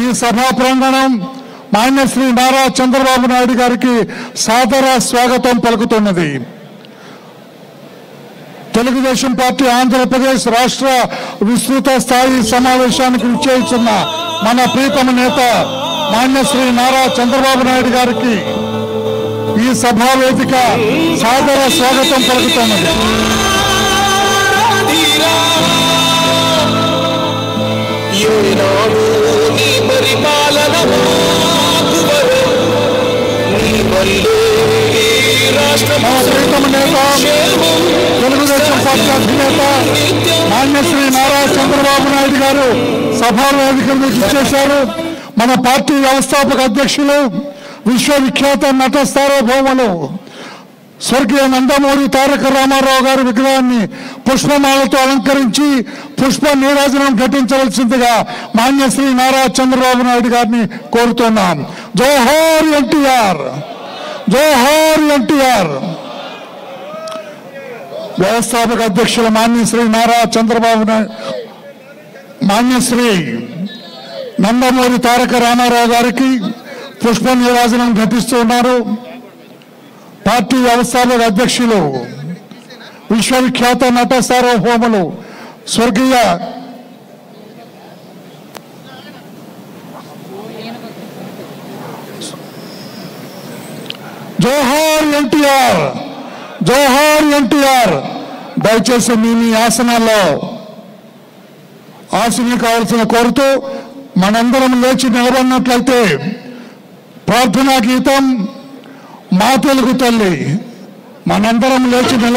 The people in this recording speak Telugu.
ఈ సభా ప్రాంగణం మాన్యశ్రీ నారా చంద్రబాబు నాయుడు గారికి సాదర స్వాగతం పలుకుతున్నది. తెలుగుదేశం పార్టీ ఆంధ్రప్రదేశ్ రాష్ట్ర విస్తృత స్థాయి సమావేశానికి విచ్చేస్తున్న మన ప్రీతమ నేత మాన్యశ్రీ నారా చంద్రబాబు నాయుడు గారికి ఈ సభా వేదిక సాదర స్వాగతం పలుకుతున్నది. ఏనాడు పరిపాలన తెలుగుదేశం పార్టీ అధినేత మాన్యశ్రీ నారా చంద్రబాబు నాయుడు గారు సభా వేదిక ఇచ్చేశారు. మన పార్టీ వ్యవస్థాపక అధ్యక్షులు విశ్వవిఖ్యాత నట సార్వభౌములు స్వర్గీయ నందమూరి తారక రామారావు గారి విగ్రహాన్ని పుష్పమాలతో అలంకరించి పుష్ప నీరాజనం ఘటించవలసిందిగా మాన్యశ్రీ నారా చంద్రబాబు నాయుడు గారిని కోరుతున్నాం. జోహార్ ఎన్టీఆర్! జోహార్ ఎన్టీఆర్! వ్యవస్థాపక అధ్యక్షుల మాన్యశ్రీ నారా చంద్రబాబు నాయుడు మాన్యశ్రీ నందమూరి తారక రామారావు గారికి పుష్ప నీరాజనం ఘటిస్తున్నారు పార్టీ వ్యవస్థాపక అధ్యక్షులు విశ్వవిఖ్యాత నట సార్వభౌములు స్వర్గీయ జోహార్ ఎన్టీఆర్ జోహార్ ఎన్టీఆర్. దయచేసి మీ మీ ఆసనాల్లో ఆశని కావాల్సిన కోరుతూ మనందరం లేచి నిలబడినట్లయితే ప్రార్థనా గీతం మా తెలుగు తల్లి. మనందరం లేచి నిలబడి